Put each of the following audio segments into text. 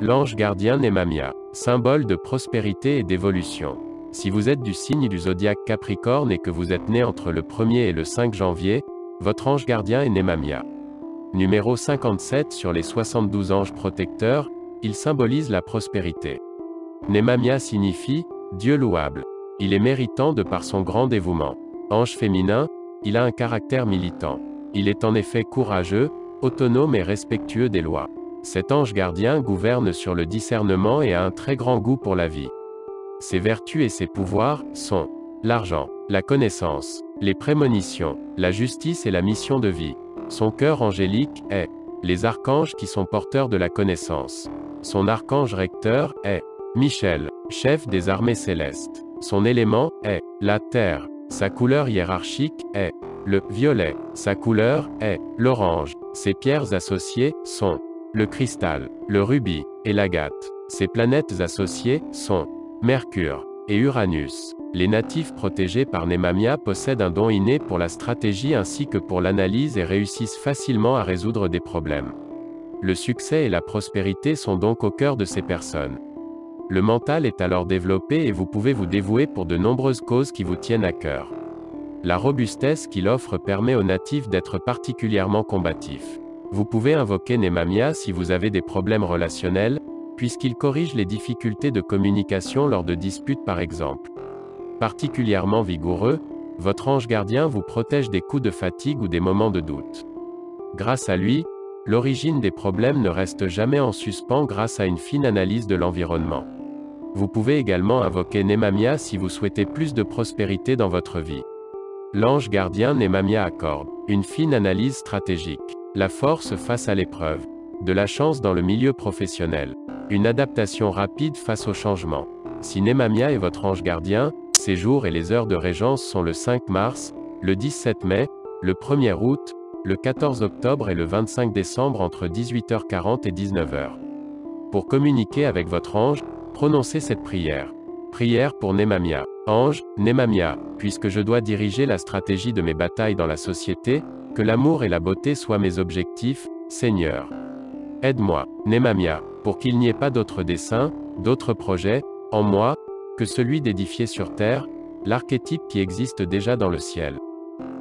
L'ange gardien Nemamia, symbole de prospérité et d'évolution. Si vous êtes du signe du zodiaque Capricorne et que vous êtes né entre le 1er et le 5 janvier, votre ange gardien est Nemamia. Numéro 57 sur les 72 anges protecteurs, il symbolise la prospérité. Nemamia signifie Dieu louable. Il est méritant de par son grand dévouement. Ange féminin, il a un caractère militant. Il est en effet courageux, autonome et respectueux des lois. Cet ange gardien gouverne sur le discernement et a un très grand goût pour la vie. Ses vertus et ses pouvoirs sont l'argent, la connaissance, les prémonitions, la justice et la mission de vie. Son cœur angélique est les archanges qui sont porteurs de la connaissance. Son archange recteur est Michel, chef des armées célestes. Son élément est la terre. Sa couleur hiérarchique est le violet. Sa couleur est l'orange. Ses pierres associées sont le cristal, le rubis et l'agate. Ses planètes associées sont Mercure et Uranus. Les natifs protégés par Nemamia possèdent un don inné pour la stratégie ainsi que pour l'analyse et réussissent facilement à résoudre des problèmes. Le succès et la prospérité sont donc au cœur de ces personnes. Le mental est alors développé et vous pouvez vous dévouer pour de nombreuses causes qui vous tiennent à cœur. La robustesse qu'il offre permet aux natifs d'être particulièrement combatifs. Vous pouvez invoquer Nemamia si vous avez des problèmes relationnels, puisqu'il corrige les difficultés de communication lors de disputes par exemple. Particulièrement vigoureux, votre ange gardien vous protège des coups de fatigue ou des moments de doute. Grâce à lui, l'origine des problèmes ne reste jamais en suspens grâce à une fine analyse de l'environnement. Vous pouvez également invoquer Nemamia si vous souhaitez plus de prospérité dans votre vie. L'ange gardien Nemamia accorde une fine analyse stratégique. La force face à l'épreuve. De la chance dans le milieu professionnel. Une adaptation rapide face au changement. Si Nemamia est votre ange gardien, ses jours et les heures de régence sont le 5 mars, le 17 mai, le 1er août, le 14 octobre et le 25 décembre entre 18h40 et 19h. Pour communiquer avec votre ange, prononcez cette prière. Prière pour Nemamia. Ange, Nemamia, puisque je dois diriger la stratégie de mes batailles dans la société, que l'amour et la beauté soient mes objectifs, Seigneur. Aide-moi, Nemamia, pour qu'il n'y ait pas d'autres desseins, d'autres projets, en moi, que celui d'édifier sur terre, l'archétype qui existe déjà dans le ciel.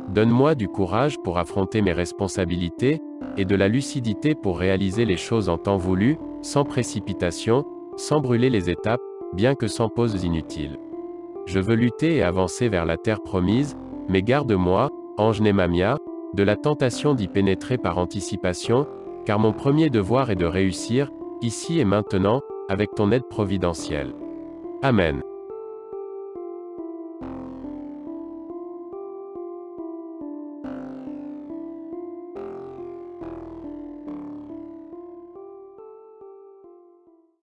Donne-moi du courage pour affronter mes responsabilités, et de la lucidité pour réaliser les choses en temps voulu, sans précipitation, sans brûler les étapes, bien que sans pauses inutiles. Je veux lutter et avancer vers la terre promise, mais garde-moi, ange Nemamia, de la tentation d'y pénétrer par anticipation, car mon premier devoir est de réussir, ici et maintenant, avec ton aide providentielle. Amen.